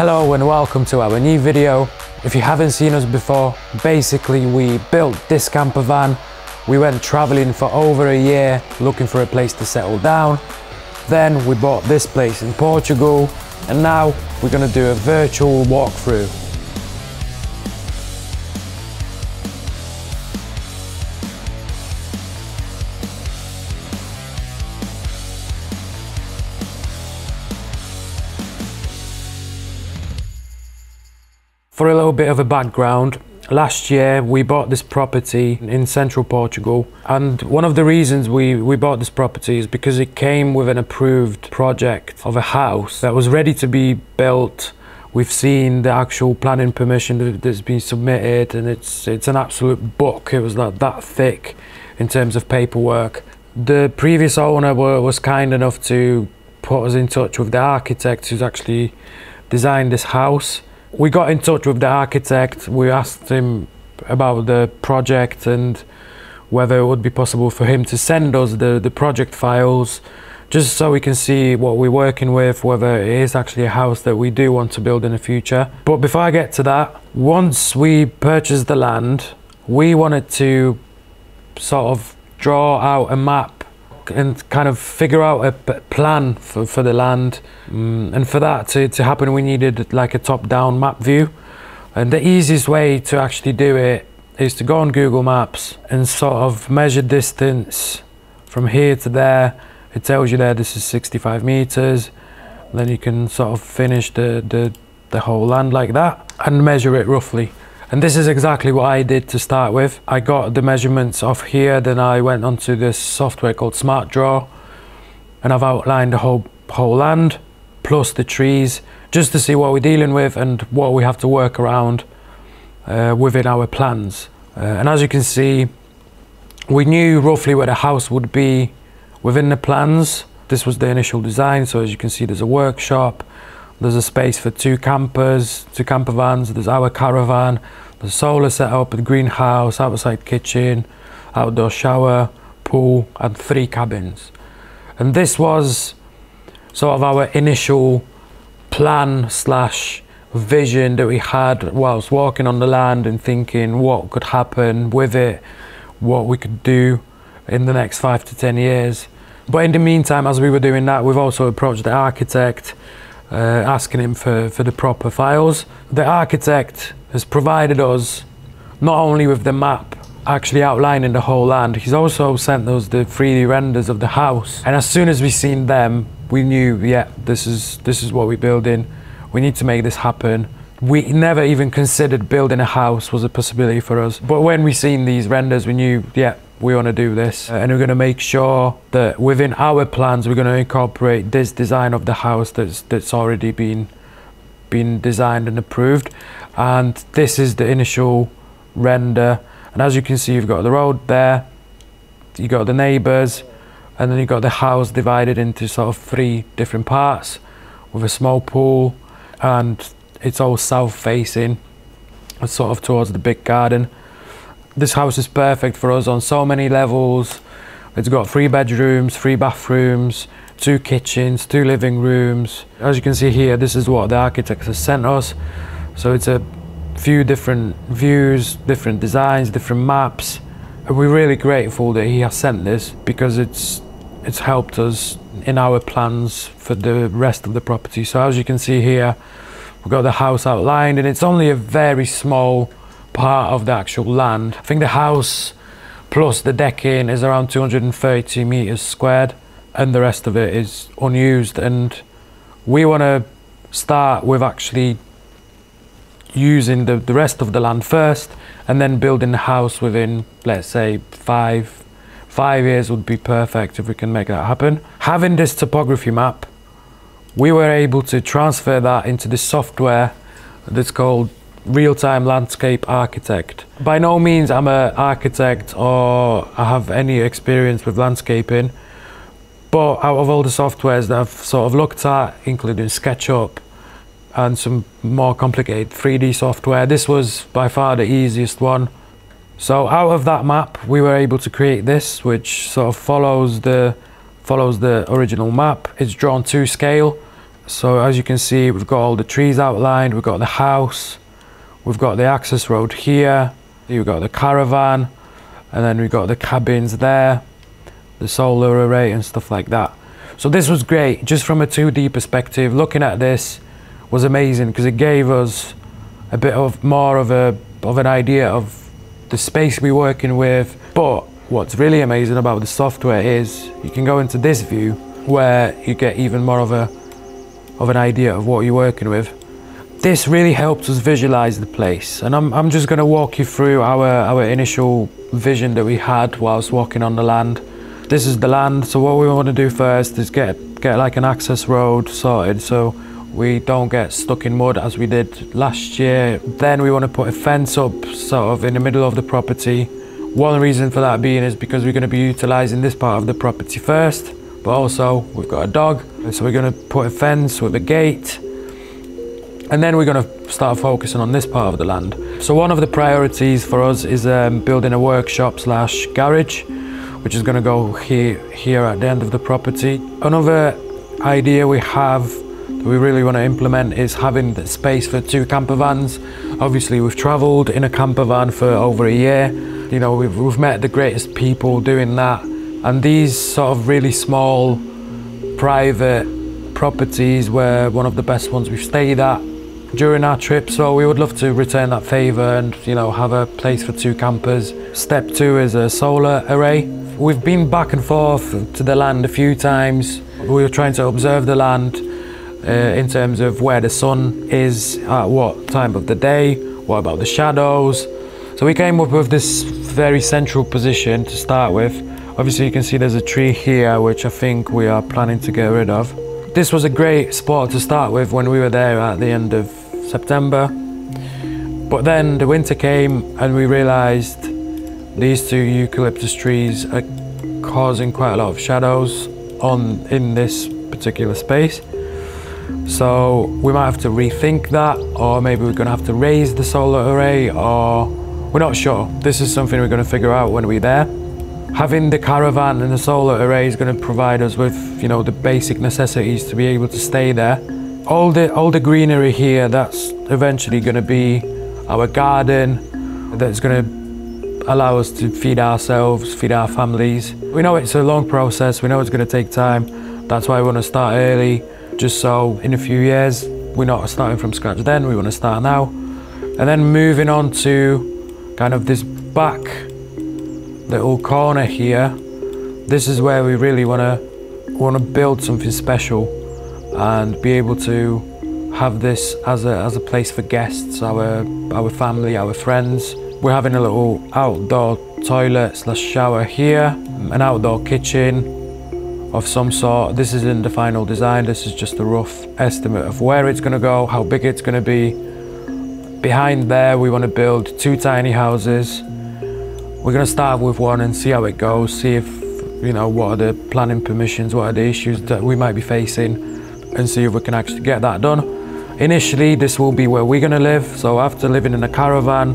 Hello and welcome to our new video. If you haven't seen us before, basically we built this camper van. We went traveling for over a year looking for a place to settle down. Then we bought this place in Portugal and now we're gonna do a virtual walkthrough. For a little bit of a background, last year we bought this property in central Portugal and one of the reasons we, we bought this property is because it came with an approved project of a house that was ready to be built. We've seen the actual planning permission that's been submitted and it's it's an absolute book. It was like that thick in terms of paperwork. The previous owner were, was kind enough to put us in touch with the architect who's actually designed this house we got in touch with the architect. We asked him about the project and whether it would be possible for him to send us the, the project files just so we can see what we're working with, whether it is actually a house that we do want to build in the future. But before I get to that, once we purchased the land, we wanted to sort of draw out a map and kind of figure out a plan for, for the land. Um, and for that to, to happen, we needed like a top-down map view. And the easiest way to actually do it is to go on Google Maps and sort of measure distance from here to there. It tells you there this is 65 meters. Then you can sort of finish the, the, the whole land like that and measure it roughly. And this is exactly what I did to start with. I got the measurements off here, then I went onto this software called SmartDraw, and I've outlined the whole, whole land, plus the trees, just to see what we're dealing with and what we have to work around uh, within our plans. Uh, and as you can see, we knew roughly where the house would be within the plans. This was the initial design, so as you can see there's a workshop, there's a space for two campers, two camper vans. There's our caravan. There's solar setup, a greenhouse, outside kitchen, outdoor shower, pool, and three cabins. And this was sort of our initial plan slash vision that we had whilst walking on the land and thinking what could happen with it, what we could do in the next five to ten years. But in the meantime, as we were doing that, we've also approached the architect uh, asking him for, for the proper files. The architect has provided us not only with the map actually outlining the whole land, he's also sent us the 3D renders of the house. And as soon as we seen them, we knew, yeah, this is, this is what we're building. We need to make this happen. We never even considered building a house was a possibility for us. But when we seen these renders, we knew, yeah, we want to do this. Uh, and we're going to make sure that within our plans we're going to incorporate this design of the house that's that's already been been designed and approved. And this is the initial render. And as you can see you've got the road there you've got the neighbors and then you've got the house divided into sort of three different parts with a small pool. And it's all south facing sort of towards the big garden this house is perfect for us on so many levels. It's got three bedrooms, three bathrooms, two kitchens, two living rooms. As you can see here, this is what the architect has sent us. So it's a few different views, different designs, different maps. And we're really grateful that he has sent this because it's it's helped us in our plans for the rest of the property. So as you can see here, we've got the house outlined and it's only a very small part of the actual land. I think the house plus the decking is around 230 meters squared and the rest of it is unused and we want to start with actually using the, the rest of the land first and then building the house within let's say five five years would be perfect if we can make that happen having this topography map we were able to transfer that into the software that's called real-time landscape architect. By no means I'm an architect or I have any experience with landscaping, but out of all the softwares that I've sort of looked at, including SketchUp and some more complicated 3D software, this was by far the easiest one. So out of that map, we were able to create this, which sort of follows the follows the original map. It's drawn to scale, So as you can see, we've got all the trees outlined, we've got the house, we've got the access road here, you've got the caravan, and then we've got the cabins there, the solar array and stuff like that. So this was great, just from a 2D perspective, looking at this was amazing because it gave us a bit of more of a of an idea of the space we're working with. But what's really amazing about the software is you can go into this view where you get even more of a of an idea of what you're working with. This really helps us visualize the place and I'm, I'm just going to walk you through our, our initial vision that we had whilst walking on the land. This is the land so what we want to do first is get get like an access road sorted so we don't get stuck in mud as we did last year. Then we want to put a fence up sort of in the middle of the property. One reason for that being is because we're going to be utilizing this part of the property first but also we've got a dog so we're going to put a fence with a gate and then we're going to start focusing on this part of the land. So one of the priorities for us is um, building a workshop slash garage, which is going to go here, here at the end of the property. Another idea we have that we really want to implement is having the space for two camper vans. Obviously we've travelled in a camper van for over a year. You know, we've, we've met the greatest people doing that. And these sort of really small private properties were one of the best ones we've stayed at during our trip so we would love to return that favor and you know have a place for two campers. Step two is a solar array. We've been back and forth to the land a few times. We were trying to observe the land uh, in terms of where the sun is at what time of the day what about the shadows. So we came up with this very central position to start with. Obviously you can see there's a tree here which i think we are planning to get rid of this was a great spot to start with when we were there at the end of September. But then the winter came and we realized these two eucalyptus trees are causing quite a lot of shadows on in this particular space. So we might have to rethink that or maybe we're gonna have to raise the solar array or we're not sure. This is something we're gonna figure out when we're there. Having the caravan and the solar array is going to provide us with, you know, the basic necessities to be able to stay there. All the all the greenery here, that's eventually going to be our garden. That's going to allow us to feed ourselves, feed our families. We know it's a long process. We know it's going to take time. That's why we want to start early, just so in a few years we're not starting from scratch. Then we want to start now, and then moving on to kind of this back little corner here. This is where we really want to want to build something special and be able to have this as a, as a place for guests our our family our friends. We're having a little outdoor toilet slash shower here an outdoor kitchen of some sort. This isn't the final design this is just a rough estimate of where it's going to go how big it's going to be. Behind there we want to build two tiny houses we're going to start with one and see how it goes, see if, you know, what are the planning permissions, what are the issues that we might be facing, and see if we can actually get that done. Initially, this will be where we're going to live, so after living in a caravan,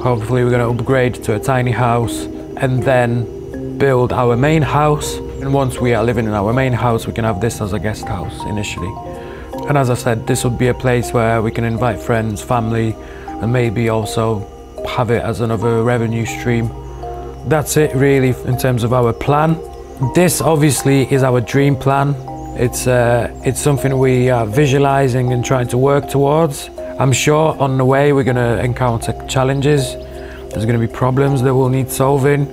hopefully we're going to upgrade to a tiny house and then build our main house. And once we are living in our main house, we can have this as a guest house initially. And as I said, this would be a place where we can invite friends, family, and maybe also have it as another revenue stream. That's it really in terms of our plan. This obviously is our dream plan. It's, uh, it's something we are visualizing and trying to work towards. I'm sure on the way we're going to encounter challenges. There's going to be problems that we'll need solving.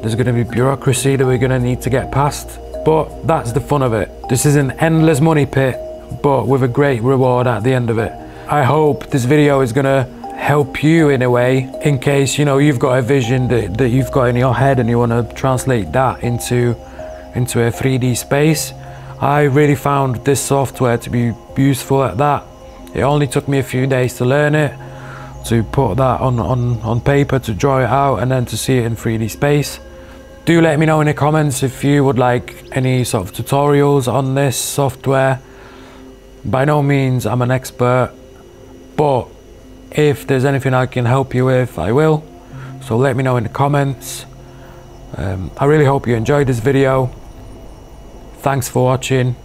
There's going to be bureaucracy that we're going to need to get past. But that's the fun of it. This is an endless money pit, but with a great reward at the end of it. I hope this video is going to help you in a way in case you know you've got a vision that, that you've got in your head and you want to translate that into into a 3d space. I really found this software to be useful at that. It only took me a few days to learn it to put that on on on paper to draw it out and then to see it in 3d space. Do let me know in the comments if you would like any sort of tutorials on this software. By no means i'm an expert but if there's anything I can help you with, I will. So let me know in the comments. Um, I really hope you enjoyed this video. Thanks for watching.